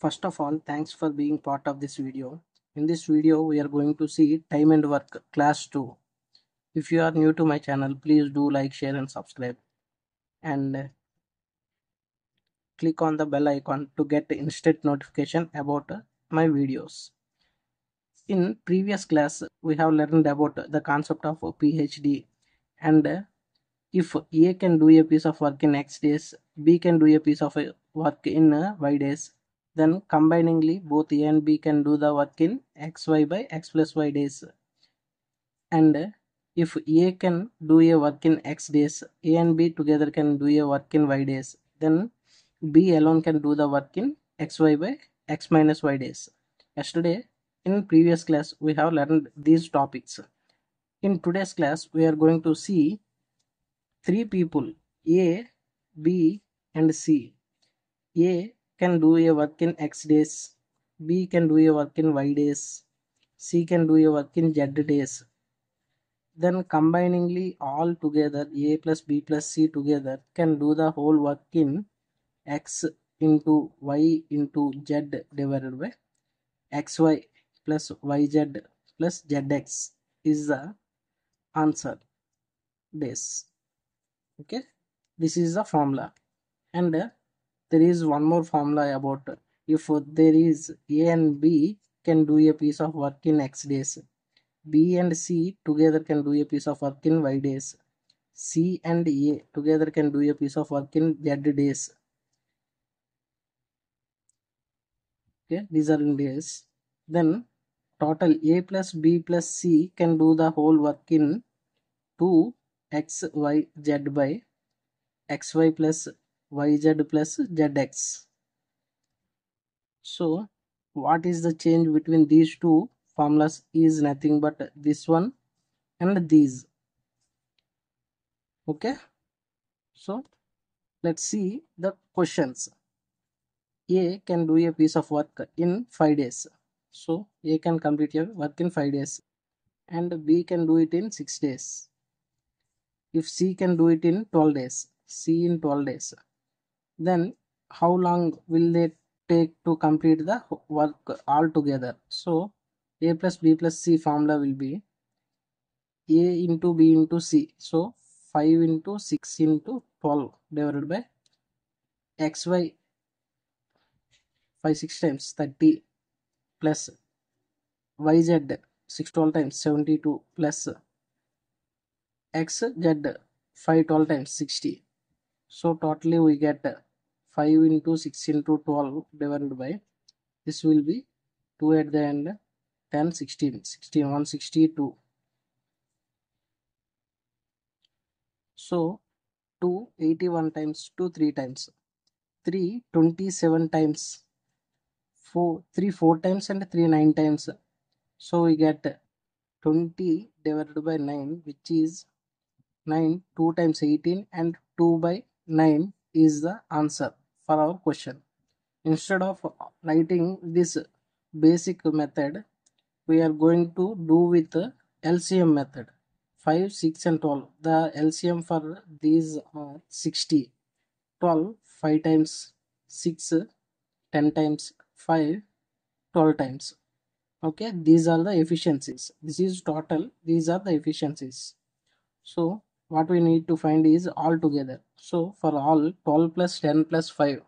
First of all, thanks for being part of this video. In this video, we are going to see Time and Work Class 2. If you are new to my channel, please do like, share and subscribe. And uh, click on the bell icon to get instant notification about uh, my videos. In previous class, we have learned about the concept of PhD and uh, if A can do a piece of work in X days, B can do a piece of work in Y days, then combiningly both A and B can do the work in xy by x plus y days. And if A can do a work in x days, A and B together can do a work in y days, then B alone can do the work in xy by x minus y days. Yesterday, in previous class, we have learned these topics. In today's class, we are going to see three people A, B, and C. A can do a work in X days, B can do a work in Y days, C can do a work in Z days. Then combiningly all together A plus B plus C together can do the whole work in X into Y into Z divided by XY plus YZ plus ZX is the answer days. Okay? This is the formula. And uh, there is one more formula about if there is a and b can do a piece of work in x days. B and c together can do a piece of work in y days. C and a together can do a piece of work in z days. Okay these are in days. Then total a plus b plus c can do the whole work in 2 x y z by xy plus yz plus zx so what is the change between these two? Formulas is nothing but this one and these. Okay? So let's see the questions. A can do a piece of work in 5 days. So a can complete your work in 5 days and b can do it in 6 days. If C can do it in 12 days, C in 12 days, then how long will they take to complete the work all together? So A plus B plus C formula will be A into B into C. So 5 into 6 into 12 divided by XY 5 6 times 30 plus YZ 6 12 times 72 plus x z 5 12 times 60 so totally we get 5 into 6 into 12 divided by this will be 2 at the end 10 16 16 162 so 2 81 times 2 3 times 3 27 times 4 3 4 times and 3 9 times. So we get 20 divided by 9 which is 9 2 times 18 and 2 by 9 is the answer for our question. Instead of writing this basic method we are going to do with the LCM method. 5 6 and 12 the LCM for these are 60 12 5 times 6 10 times 5 12 times. Okay these are the efficiencies. This is total. These are the efficiencies. So what we need to find is all together. So for all 12 plus 10 plus 5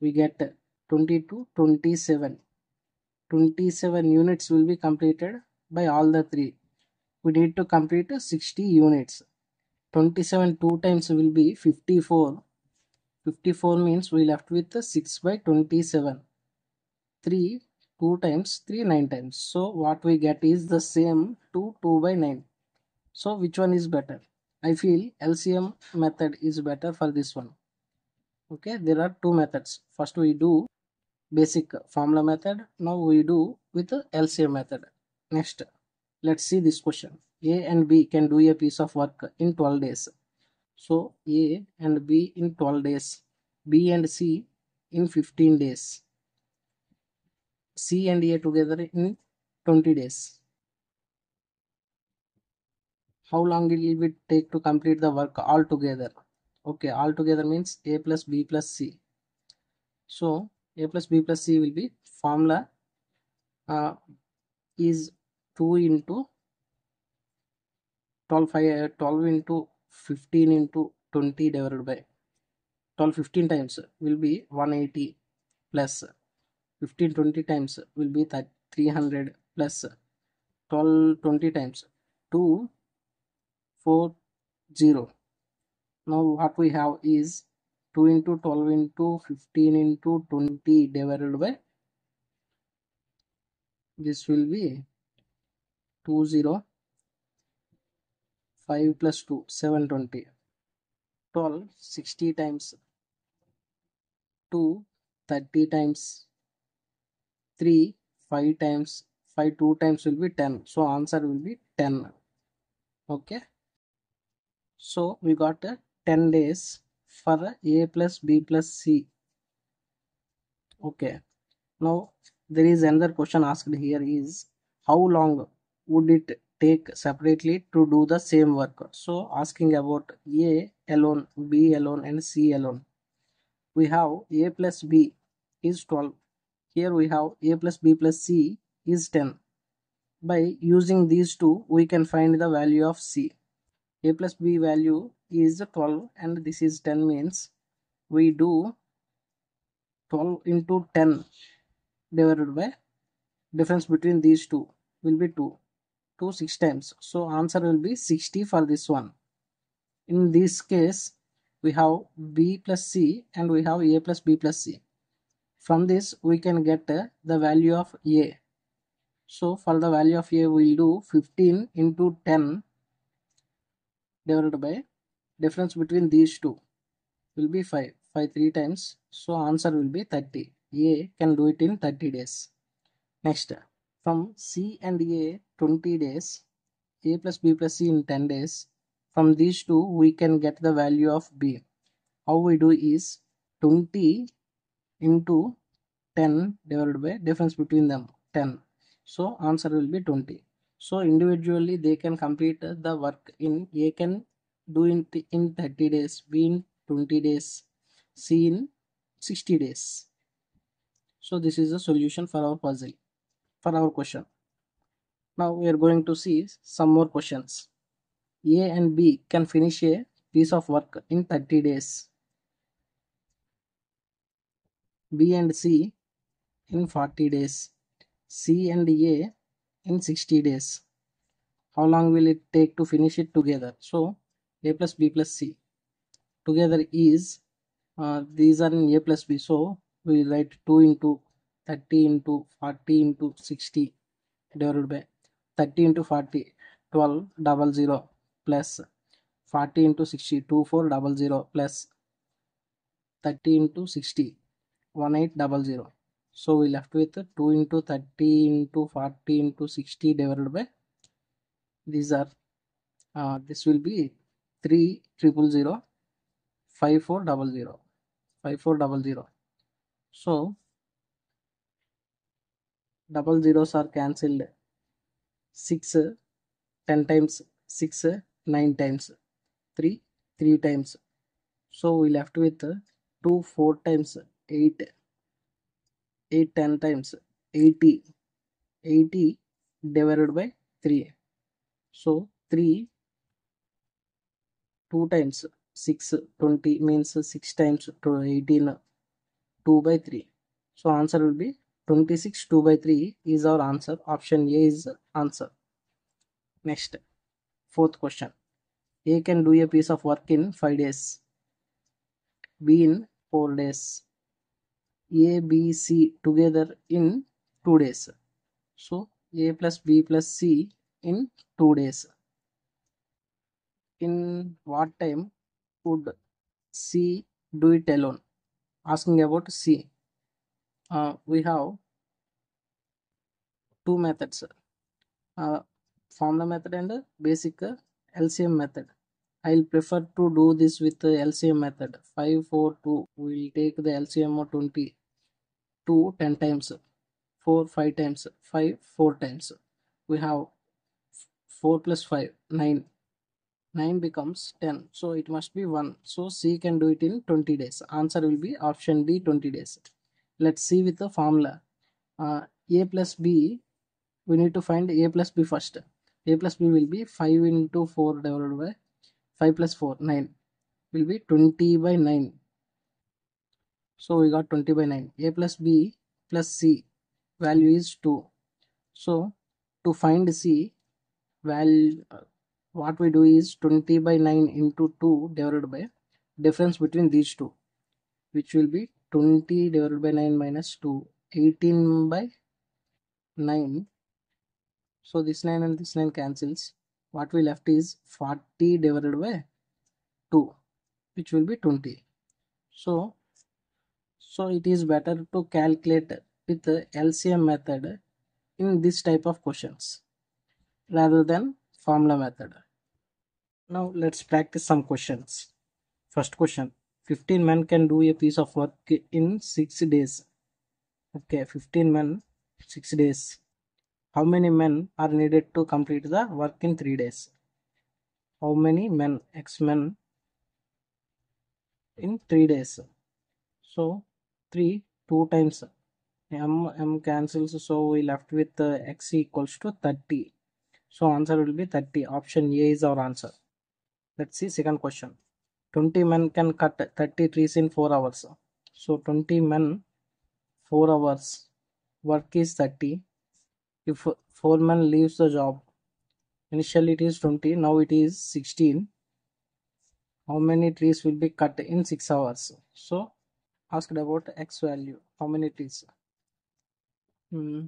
we get 22 27 27 units will be completed by all the three. We need to complete 60 units. 27 two times will be 54 54 means we left with 6 by 27 3 2 times 3 9 times. So what we get is the same 2 2 by 9 so which one is better I feel LCM method is better for this one. Okay, there are two methods. First we do basic formula method. Now we do with the LCM method. Next, let's see this question. A and B can do a piece of work in 12 days. So A and B in 12 days. B and C in 15 days. C and A together in 20 days. How long will it take to complete the work altogether? Okay altogether means a plus b plus c. So a plus b plus c will be formula uh, is 2 into 12, 5, 12 into 15 into 20 divided by 12 15 times will be 180 plus 15 20 times will be 300 plus 12 20 times 2 4 0 now what we have is 2 into 12 into 15 into 20 divided by this will be 2 0 5 plus 2 720 12 60 times 2 30 times 3 5 times 5 2 times will be 10 so answer will be 10 okay so we got uh, 10 days for a plus b plus c. Okay. Now there is another question asked here is how long would it take separately to do the same work? So asking about a alone b alone and c alone. We have a plus b is 12 here we have a plus b plus c is 10 by using these two we can find the value of c a plus b value is 12 and this is 10 means we do 12 into 10 divided by difference between these two will be 2 2 6 times. So answer will be 60 for this one. In this case we have b plus c and we have a plus b plus c. From this we can get uh, the value of a. So for the value of a we'll do 15 into 10 divided by difference between these two will be 5 5 3 times so answer will be 30 a can do it in 30 days next from C and A 20 days, A plus B plus C in 10 days. From these two, we can get the value of B. How we do is 20 into 10 divided by difference between them 10. So answer will be 20. So individually they can complete the work in A can do in, in 30 days, B in 20 days, C in 60 days. So this is the solution for our puzzle for our question. Now we are going to see some more questions. A and B can finish a piece of work in 30 days. B and C in 40 days. C and A in 60 days. How long will it take to finish it together? So A plus B plus C together is uh, these are in A plus B. So we write 2 into 30 into 40 into 60 divided by 30 into 40 12 double zero plus 40 into 60 2 4 double zero plus 30 into 60 1 8 double zero so we left with 2 into 30 into 40 into 60 divided by these are uh, this will be 3 triple zero 5 4 double zero 5 4 double zero. So double zeros are cancelled. 6 10 times 6 9 times 3 3 times. So we left with 2 4 times 8 8 10 times 80 80 divided by 3 so 3 2 times 6 20 means 6 times 18 2 by 3 so answer will be 26 2 by 3 is our answer. Option A is answer. Next, fourth question. A can do a piece of work in 5 days. B in 4 days. A, B, C together in 2 days. So, A plus B plus C in 2 days. In what time would C do it alone? Asking about C uh, we have two methods uh, formula method and basic LCM method I'll prefer to do this with the LCM method 5 4 2 we'll take the LCM of 20 2 10 times 4 5 times 5 4 times. We have 4 plus 5 9 9 becomes 10 so it must be 1 so C can do it in 20 days. Answer will be option D 20 days. Let's see with the formula. Uh, a plus b we need to find a plus b first. A plus b will be 5 into 4 divided by 5 plus 4 9 will be 20 by 9 so we got 20 by 9 a plus b plus c value is 2 so to find c value uh, what we do is 20 by 9 into 2 divided by difference between these two which will be 20 divided by 9 minus 2 18 by 9 so this 9 and this 9 cancels. What we left is 40 divided by 2 which will be 20 so so it is better to calculate with the LCM method in this type of questions rather than formula method. Now let's practice some questions. First question 15 men can do a piece of work in 6 days. Okay 15 men 6 days. How many men are needed to complete the work in 3 days? How many men x men in 3 days? So 3 2 times. M m cancels so we left with uh, x equals to 30 so answer will be 30 option a is our answer. Let's see second question. 20 men can cut 30 trees in 4 hours. So 20 men 4 hours. Work is 30 if 4 men leaves the job initially it is 20 now it is 16 how many trees will be cut in 6 hours? So asked about x value how many it is? Hmm.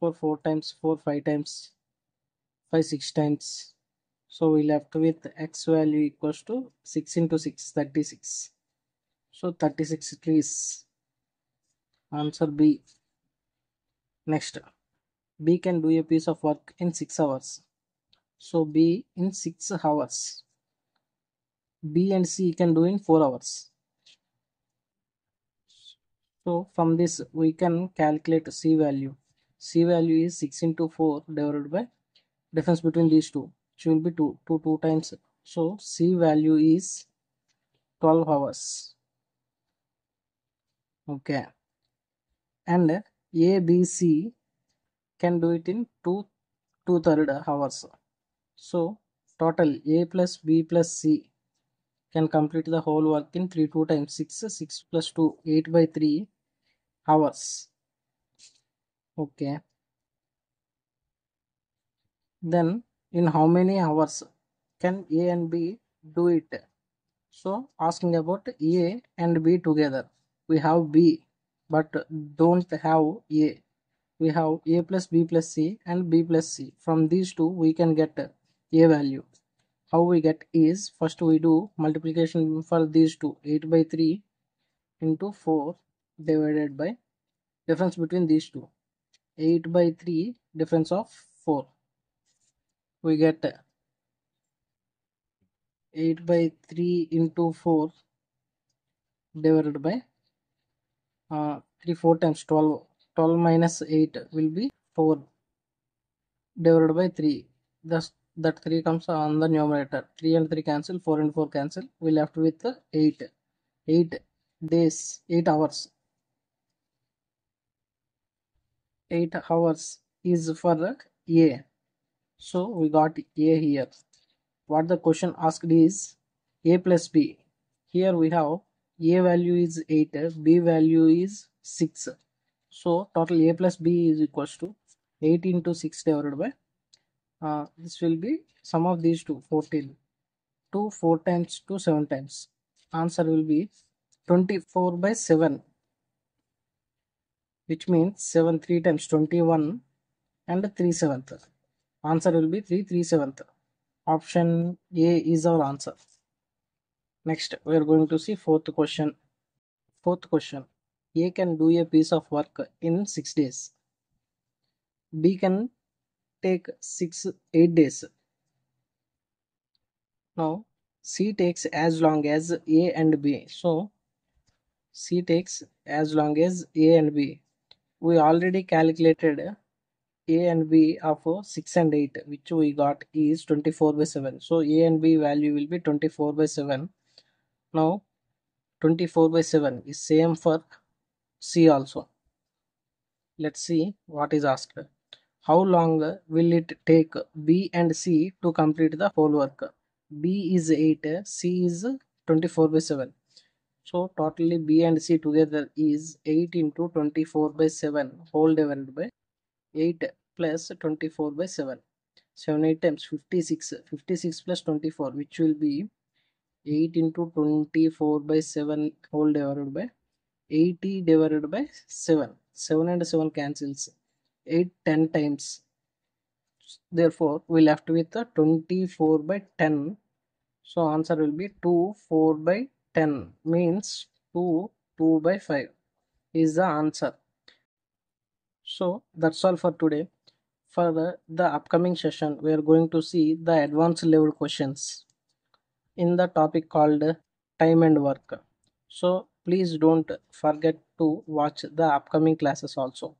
4 4 times 4 5 times 5 6 times. So we left with x value equals to 6 into 6 36 so 36 trees. Answer b. Next. B can do a piece of work in 6 hours. So b in 6 hours. B and c can do in 4 hours so from this we can calculate c value. C value is 6 into 4 divided by difference between these two. Which will be 2 2 2 times. So c value is 12 hours. Okay. And a b c can do it in 2 2 third hours. So total a plus b plus c can complete the whole work in 3 2 times 6 6 plus 2 8 by 3 hours okay then in how many hours can A and B do it? So asking about A and B together. We have B but don't have A. We have A plus B plus C and B plus C. From these two we can get A value. How we get is first we do multiplication for these two 8 by 3 into 4 divided by difference between these two. 8 by 3 difference of 4 we get 8 by 3 into 4 divided by uh, 3 4 times 12 12 minus 8 will be 4 divided by 3 thus that 3 comes on the numerator 3 and 3 cancel 4 and 4 cancel we left with 8 8 days 8 hours 8 hours is for a so we got A here. What the question asked is A plus B. Here we have A value is 8, B value is 6. So total A plus B is equals to 8 into 6 divided by uh, this will be sum of these two 14 2 4 times 2 7 times answer will be 24 by 7 which means 7 3 times 21 and 3 seventh Answer will be 337th. Option A is our answer. Next, we are going to see fourth question. Fourth question. A can do a piece of work in 6 days. B can take 6 8 days. Now, C takes as long as A and B. So, C takes as long as A and B. We already calculated a and b of 6 and 8 which we got is 24 by 7 so a and b value will be 24 by 7 now 24 by 7 is same for C also. Let's see what is asked. How long will it take B and C to complete the whole work? B is 8, C is 24 by 7. So totally B and C together is 8 into 24 by 7 whole divided by 8 plus 24 by 7. 7 8 times 56. 56 plus 24 which will be 8 into 24 by 7 whole divided by 80 divided by 7. 7 and 7 cancels. 8 10 times. Therefore, we left with 24 by 10. So answer will be 2 4 by 10 means 2 2 by 5 is the answer. So that's all for today. For the, the upcoming session, we are going to see the advanced level questions in the topic called time and work. So please don't forget to watch the upcoming classes also.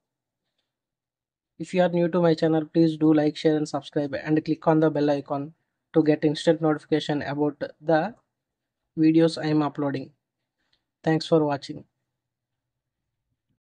If you are new to my channel, please do like, share and subscribe and click on the bell icon to get instant notification about the videos I am uploading. Thanks for watching.